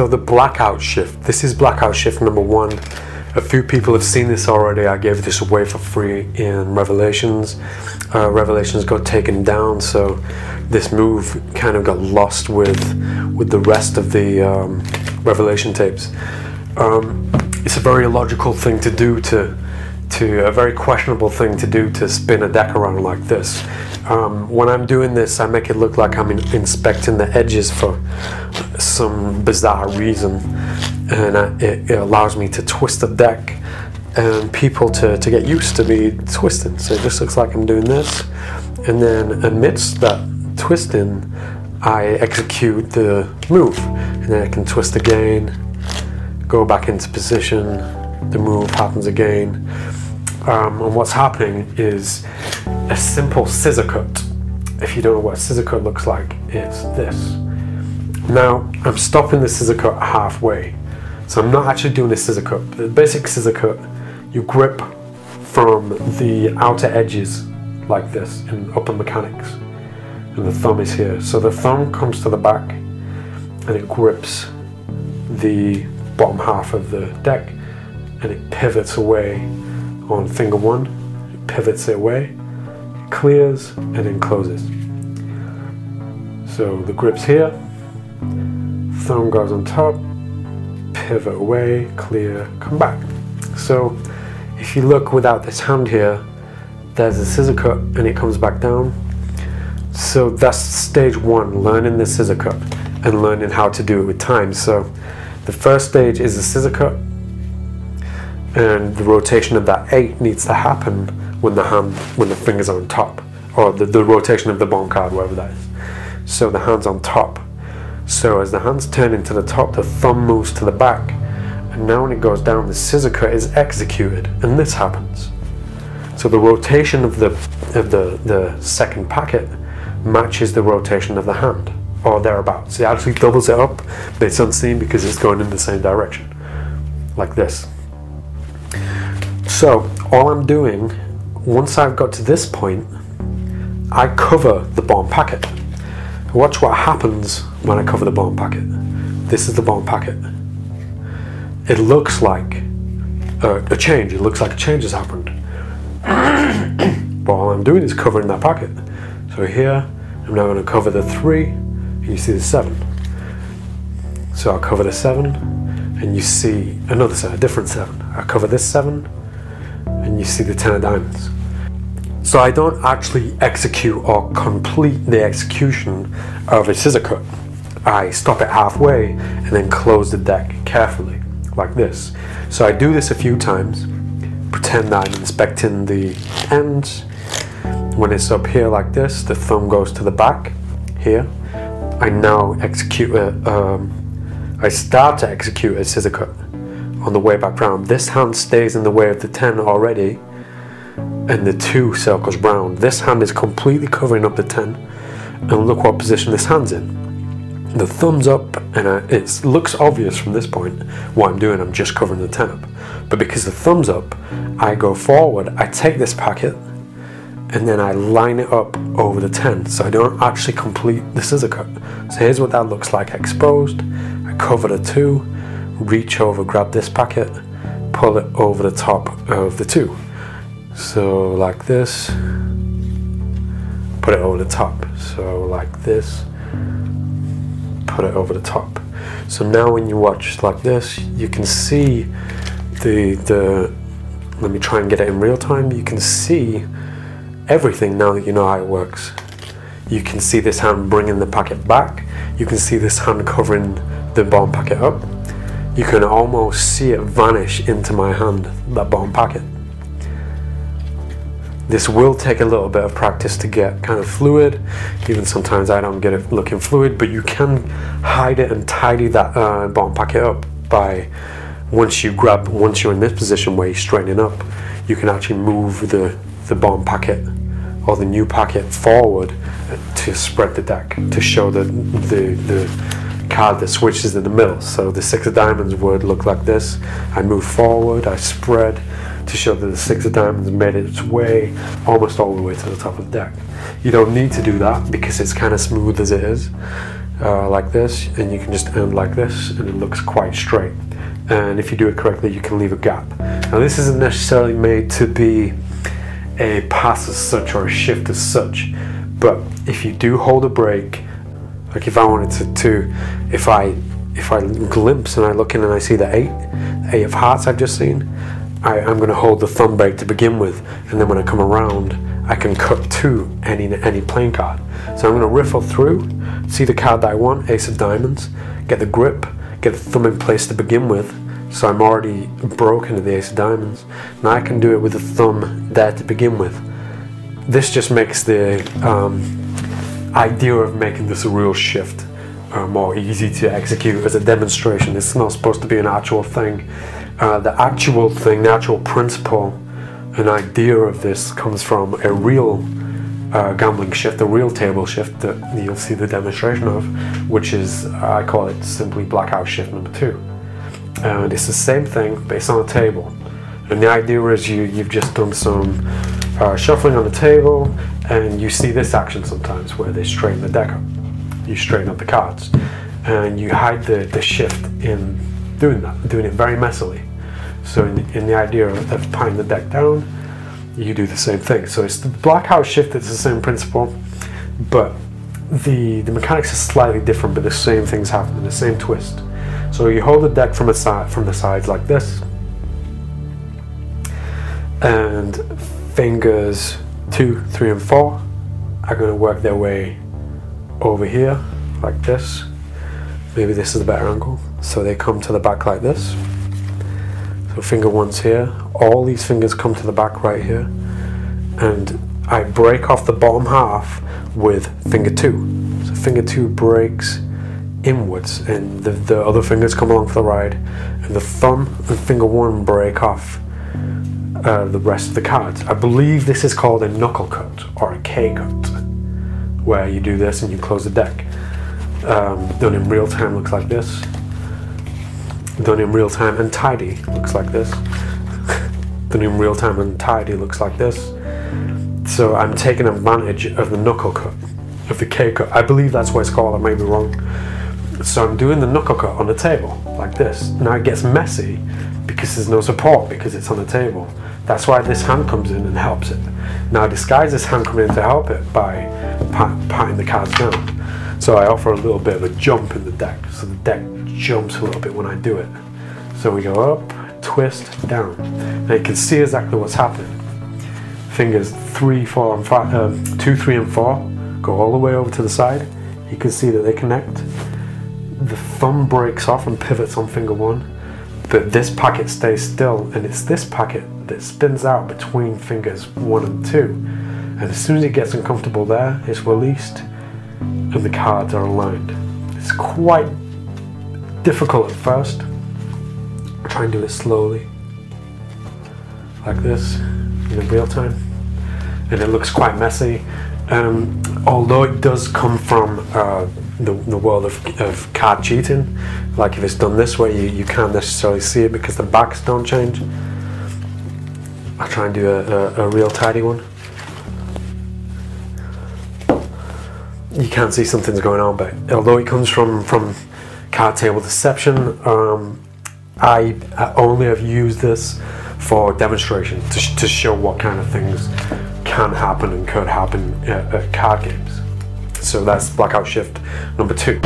So the blackout shift, this is blackout shift number one. A few people have seen this already. I gave this away for free in Revelations. Uh, Revelations got taken down, so this move kind of got lost with with the rest of the um, Revelation tapes. Um, it's a very illogical thing to do to to a very questionable thing to do to spin a deck around like this. Um, when I'm doing this, I make it look like I'm in inspecting the edges for some bizarre reason, and I, it, it, allows me to twist the deck and people to, to get used to me twisting. So it just looks like I'm doing this, and then amidst that twisting, I execute the move, and then I can twist again, go back into position, the move happens again um, and what's happening is a simple scissor cut. If you don't know what a scissor cut looks like, it's this. Now, I'm stopping the scissor cut halfway. So I'm not actually doing a scissor cut. The basic scissor cut, you grip from the outer edges like this in upper mechanics. And the thumb is here. So the thumb comes to the back and it grips the bottom half of the deck and it pivots away on finger one, it pivots it away, it clears, and then closes. So the grip's here, thumb goes on top, pivot away, clear, come back. So if you look without this hand here, there's a scissor cut and it comes back down. So that's stage one, learning the scissor cut and learning how to do it with time. So the first stage is the scissor cut, and the rotation of that eight needs to happen when the hand when the fingers are on top or the, the rotation of the bone card whatever that is. So the hand's on top. So as the hands turn into the top the thumb moves to the back. And now when it goes down the scissor cut is executed and this happens. So the rotation of the of the the second packet matches the rotation of the hand or thereabouts. It actually doubles it up but it's unseen because it's going in the same direction. Like this so all I'm doing, once I've got to this point, I cover the bomb packet. Watch what happens when I cover the bomb packet. This is the bomb packet. It looks like a, change. It looks like a change has happened. but all I'm doing is covering that packet. So here, I'm now going to cover the 3, and you see the 7. So I'll cover the 7, and you see another 7, a different 7. I cover this 7, and you see the ten of diamonds. So I don't actually execute or complete the execution of a scissor cut. I stop it halfway and then close the deck carefully, like this. So I do this a few times, pretend that I'm inspecting the ends. When it's up here like this, the thumb goes to the back, here. I now execute a, um, I start to execute a scissor cut on the way back round. This hand stays in the way of the 10 already and the 2 circles round. This hand is completely covering up the 10 and look what position this hand's in. The thumb's up and it looks obvious from this point what I'm doing, I'm just covering the 10 up. But because the thumb's up, I go forward, I take this packet and then I line it up over the 10 so I don't actually complete the scissor cut. So here's what that looks like exposed. I cover the 2 reach over, grab this packet, pull it over the top of the two. So like this, put it over the top. So like this, put it over the top. So now when you watch like this, you can see the, the let me try and get it in real time, you can see everything now that you know how it works. You can see this hand bringing the packet back. You can see this hand covering the bomb packet up you can almost see it vanish into my hand, that bottom packet. This will take a little bit of practice to get kind of fluid. Even sometimes I don't get it looking fluid, but you can hide it and tidy that uh, bottom packet up by once you grab, once you're in this position where you're straightening up, you can actually move the, the bottom packet or the new packet forward to spread the deck to show the, the, the card that switches in the middle. So the six of diamonds would look like this. I move forward, I spread to show that the six of diamonds made its way almost all the way to the top of the deck. You don't need to do that because it's kind of smooth as it is. uh, like this and you can just end like this and it looks quite straight and if you do it correctly you can leave a gap now this isn't necessarily made to be a pass as such or a shift as such but if you do hold a break like if I wanted to, to if I if I glimpse and I look in and I see the eight eight of hearts I've just seen I, I'm going to hold the thumb break to begin with and then when I come around I can cut to any any playing card so I'm going to riffle through see the card that I want, Ace of Diamonds, get the grip, get the thumb in place to begin with, so I'm already broken to the Ace of Diamonds. Now I can do it with the thumb there to begin with. This just makes the um, idea of making this a real shift uh, more easy to execute as a demonstration. It's not supposed to be an actual thing. Uh, the actual thing, the actual principle, an idea of this comes from a real uh, gambling shift, a real table shift that you'll see the demonstration of, which is, I call it simply blackout shift number two. And it's the same thing based on a table. And the idea is you, you've just done some uh, shuffling on the table and you see this action sometimes where they straighten the deck up. You straighten up the cards and you hide the, the shift in doing that, doing it very messily. So in, in the idea of tying the deck down, you do the same thing. So it's the blackout shift, it's the same principle, but the, the mechanics are slightly different, but the same things happen, in the same twist. So you hold the deck from, a side, from the sides like this, and fingers two, three, and four are going to work their way over here like this. Maybe this is a better angle. So they come to the back like this. So finger one's here. All these fingers come to the back right here. And I break off the bottom half with finger two. So finger two breaks inwards and the, the other fingers come along for the ride. And the thumb and finger one break off uh, the rest of the cards. I believe this is called a knuckle cut or a K cut, where you do this and you close the deck. Um, done in real time looks like this. Done in real time and tidy looks like this. Done in real time and tidy looks like this. So I'm taking advantage of the knuckle cut of the K cut. I believe that's what it's called I may be wrong. So I'm doing the knuckle cut on the table like this. Now it gets messy because there's no support because it's on the table that's why this hand comes in and helps it now I disguise this hand coming in to help it by patting the cards down so I offer a little bit of a jump in the deck so the deck jumps a little bit when I do it. So we go up, twist, down. Now you can see exactly what's happening. Fingers three, four, and five, um, two, three, and four go all the way over to the side. You can see that they connect. The thumb breaks off and pivots on finger one, but this packet stays still, and it's this packet that spins out between fingers one and two. And as soon as it gets uncomfortable there, it's released, and the cards are aligned. It's quite difficult at first. Try and do it slowly, like this, in real time. And it looks quite messy. Um, although it does come from uh, the, the, world of, of, card cheating, like if it's done this way, you, you can't necessarily see it because the backs don't change. I'll try and do a, a, a real tidy one. You can't see something's going on, but although it comes from, from card table deception. Um, I, I, only have used this for demonstration to, sh to, show what kind of things can happen and could happen at, at card games. So that's Blackout Shift number two.